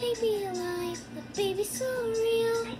baby alive, the baby's so real.